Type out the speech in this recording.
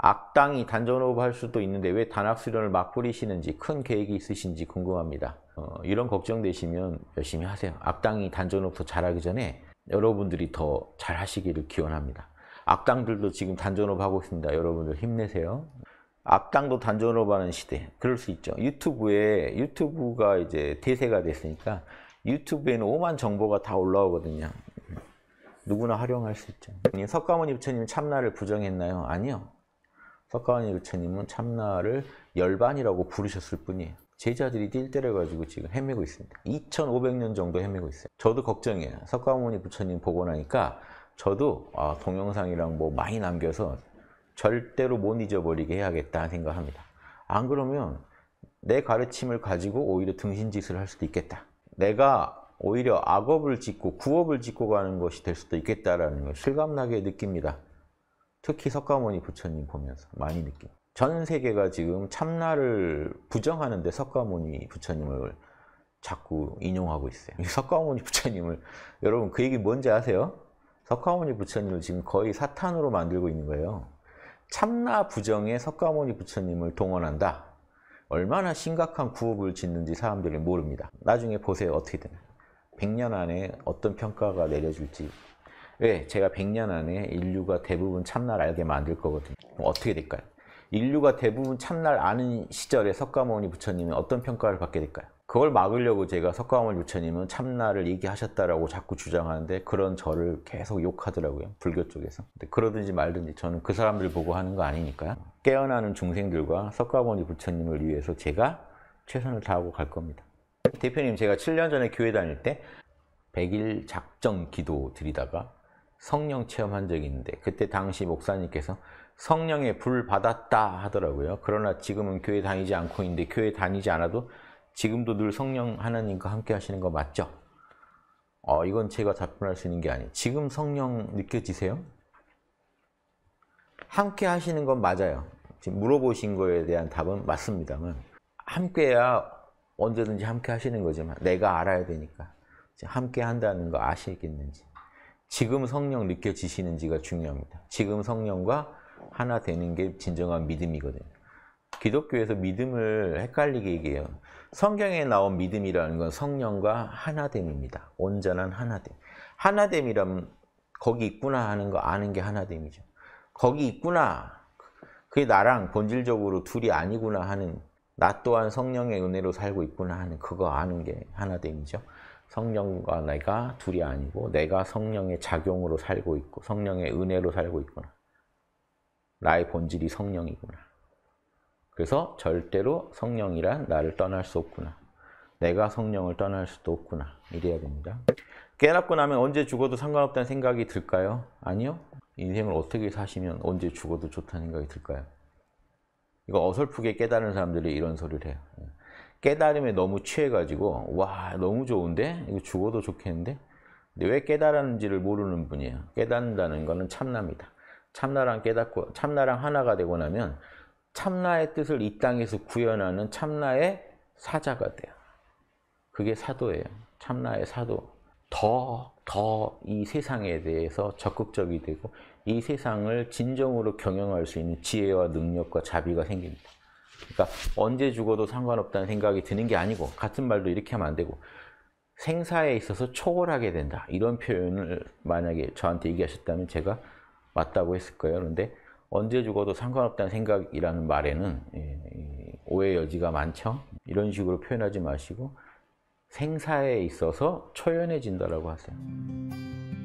악당이 단전호흡 할 수도 있는데 왜 단학 수련을 막 뿌리시는지 큰 계획이 있으신지 궁금합니다. 어, 이런 걱정되시면 열심히 하세요. 악당이 단전호흡 잘하기 전에 여러분들이 더 잘하시기를 기원합니다. 악당들도 지금 단전호흡 하고 있습니다. 여러분들 힘내세요. 악당도 단전호흡 하는 시대. 그럴 수 있죠. 유튜브에, 유튜브가 이제 대세가 됐으니까 유튜브에는 오만 정보가 다 올라오거든요. 누구나 활용할 수 있죠. 석가모니 부처님 참나를 부정했나요? 아니요. 석가모니 부처님은 참나를 열반이라고 부르셨을 뿐이에요. 제자들이 뛸 때려 가지고 지금 헤매고 있습니다. 2,500년 정도 헤매고 있어요. 저도 걱정이에요. 석가모니 부처님 보고 나니까 저도 아, 동영상이랑 뭐 많이 남겨서 절대로 못 잊어버리게 해야겠다 생각합니다. 안 그러면 내 가르침을 가지고 오히려 등신짓을 할 수도 있겠다. 내가 오히려 악업을 짓고 구업을 짓고 가는 것이 될 수도 있겠다라는 걸 실감나게 느낍니다. 특히 석가모니 부처님 보면서 많이 느낍니다. 전 세계가 지금 참나를 부정하는데 석가모니 부처님을 자꾸 인용하고 있어요. 석가모니 부처님을 여러분 그 얘기 뭔지 아세요? 석가모니 부처님을 지금 거의 사탄으로 만들고 있는 거예요. 참나 부정에 석가모니 부처님을 동원한다. 얼마나 심각한 구업을 짓는지 사람들이 모릅니다. 나중에 보세요. 어떻게 되나. 100년 안에 어떤 평가가 내려질지. 왜? 제가 100년 안에 인류가 대부분 참나를 알게 만들 거거든요. 어떻게 될까요? 인류가 대부분 참나를 아는 시절에 석가모니 부처님은 어떤 평가를 받게 될까요? 그걸 막으려고 제가 석가모니 부처님은 참나를 얘기하셨다라고 자꾸 주장하는데 그런 저를 계속 욕하더라고요. 불교 쪽에서. 그러든지 말든지 저는 그 사람들 보고 하는 거 아니니까요. 깨어나는 중생들과 석가모니 부처님을 위해서 제가 최선을 다하고 갈 겁니다. 대표님 제가 7년 전에 교회 다닐 때 100일 작정 기도 드리다가 성령 체험한 적이 있는데 그때 당시 목사님께서 성령의 불 받았다 하더라고요. 그러나 지금은 교회 다니지 않고 있는데 교회 다니지 않아도 지금도 늘 성령 하나님과 함께 하시는 거 맞죠? 어, 이건 제가 답변할 수 있는 게 아니에요. 지금 성령 느껴지세요? 함께 하시는 건 맞아요. 지금 물어보신 거에 대한 답은 맞습니다만 함께야 언제든지 함께 하시는 거지만 내가 알아야 되니까 함께 한다는 거 아시겠는지 지금 성령 느껴지시는지가 중요합니다. 지금 성령과 하나 되는 게 진정한 믿음이거든요. 기독교에서 믿음을 헷갈리게 얘기해요. 성경에 나온 믿음이라는 건 성령과 하나됨입니다. 온전한 하나됨. 하나됨이라면 거기 있구나 하는 거 아는 게 하나됨이죠. 거기 있구나. 그게 나랑 본질적으로 둘이 아니구나 하는 나 또한 성령의 은혜로 살고 있구나 하는 그거 아는 게 하나됨이죠. 성령과 내가 둘이 아니고 내가 성령의 작용으로 살고 있고 성령의 은혜로 살고 있구나. 나의 본질이 성령이구나. 그래서 절대로 성령이란 나를 떠날 수 없구나. 내가 성령을 떠날 수도 없구나. 이래야 됩니다. 깨닫고 나면 언제 죽어도 상관없다는 생각이 들까요? 아니요. 인생을 어떻게 사시면 언제 죽어도 좋다는 생각이 들까요? 이거 어설프게 깨달은 사람들이 이런 소리를 해요. 깨달음에 너무 취해가지고 와 너무 좋은데? 이거 죽어도 좋겠는데? 근데 왜 깨달았는지를 모르는 분이에요. 깨닫는다는 거는 참나입니다. 참나랑 깨닫고 참나랑 하나가 되고 나면 참나의 뜻을 이 땅에서 구현하는 참나의 사자가 돼요. 그게 사도예요. 참나의 사도. 더, 더 이 세상에 대해서 적극적이 되고 이 세상을 진정으로 경영할 수 있는 지혜와 능력과 자비가 생깁니다. 그러니까 언제 죽어도 상관없다는 생각이 드는 게 아니고 같은 말도 이렇게 하면 안 되고 생사에 있어서 초월하게 된다. 이런 표현을 만약에 저한테 얘기하셨다면 제가 맞다고 했을 거예요. 그런데 언제 죽어도 상관없다는 생각이라는 말에는 예, 오해 여지가 많죠. 이런 식으로 표현하지 마시고 생사에 있어서 초연해진다라고 하세요.